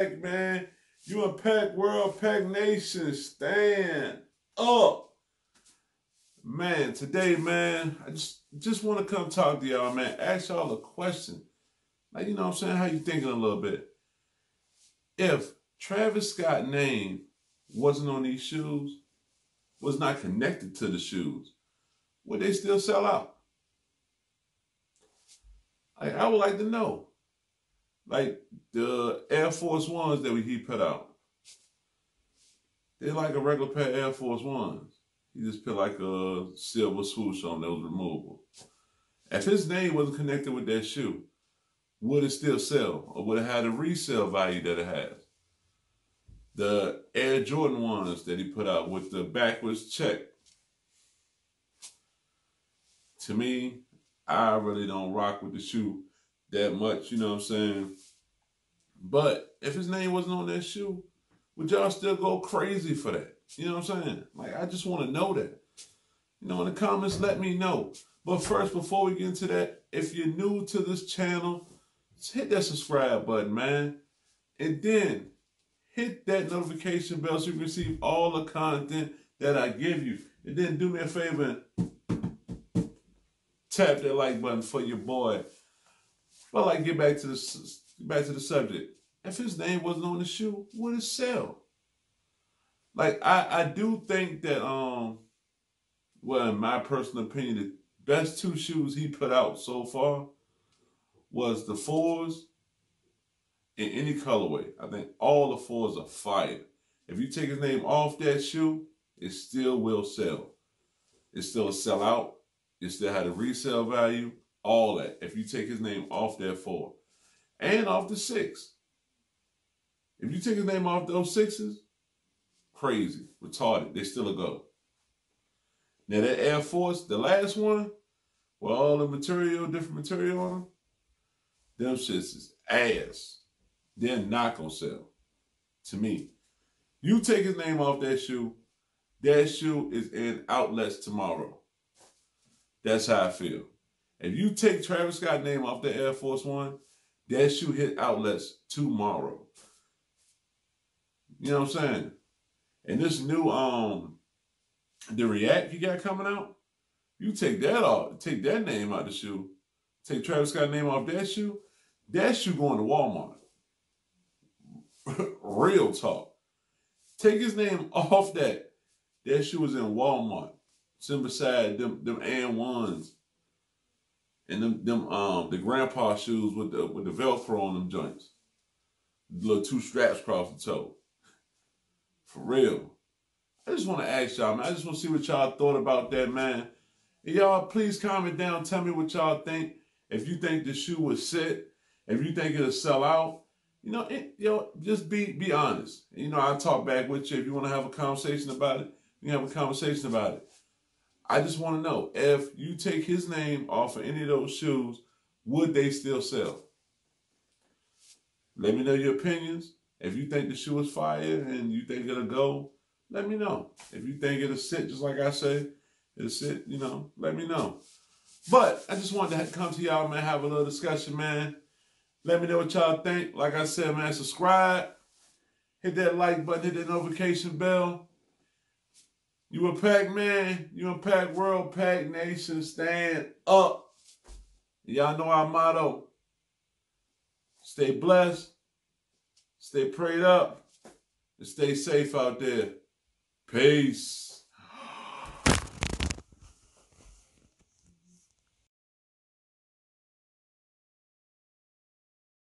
Man. You and Pac World, Pac Nation, stand up. Man, today, man, I just just want to come talk to y'all, man. Ask y'all a question. Like, you know what I'm saying? How you thinking a little bit? If Travis Scott name wasn't on these shoes, was not connected to the shoes, would they still sell out? Like, I would like to know. Like the Air Force Ones that he put out. They're like a regular pair of Air Force Ones. He just put like a silver swoosh on that was removable. If his name wasn't connected with that shoe, would it still sell? Or would it have the resale value that it has? The Air Jordan ones that he put out with the backwards check. To me, I really don't rock with the shoe that much, you know what I'm saying? But if his name wasn't on that shoe, would y'all still go crazy for that? You know what I'm saying? Like, I just want to know that. You know, in the comments, let me know. But first, before we get into that, if you're new to this channel, hit that subscribe button, man. And then hit that notification bell so you receive all the content that I give you. And then do me a favor and tap that like button for your boy. But like, get back to the back to the subject. If his name wasn't on the shoe, would it sell? Like, I I do think that um, well, in my personal opinion, the best two shoes he put out so far was the fours in any colorway. I think all the fours are fire. If you take his name off that shoe, it still will sell. It still sell out. It still had a resale value. All that. If you take his name off that four and off the six. If you take his name off those sixes, crazy, retarded. They still a go. Now that Air Force, the last one, with all the material, different material on them, them shits is ass. They're not gonna sell. To me. You take his name off that shoe, that shoe is in outlets tomorrow. That's how I feel. If you take Travis Scott's name off the Air Force One, that shoe hit outlets tomorrow. You know what I'm saying? And this new um the React you got coming out, you take that off, take that name out the shoe, take Travis Scott's name off that shoe, that shoe going to Walmart. Real talk. Take his name off that. That shoe was in Walmart. Sitting beside them them AND1s. And them them um the grandpa shoes with the with the velcro on them joints. The little two straps across the toe. For real. I just want to ask y'all, man. I just want to see what y'all thought about that, man. And y'all, please comment down. Tell me what y'all think. If you think the shoe was sit, if you think it'll sell out, you know, it, you know, just be be honest. You know, I'll talk back with you if you want to have a conversation about it. You have a conversation about it. I just want to know if you take his name off of any of those shoes, would they still sell? Let me know your opinions. If you think the shoe is fire and you think it'll go, let me know. If you think it'll sit, just like I say, it'll sit, you know, let me know. But I just wanted to come to y'all, man, have a little discussion, man. Let me know what y'all think. Like I said, man, subscribe. Hit that like button, hit that notification bell. You a Pac Man, you a Pac World, Pac Nation, stand up. Y'all know our motto. Stay blessed, stay prayed up, and stay safe out there. Peace.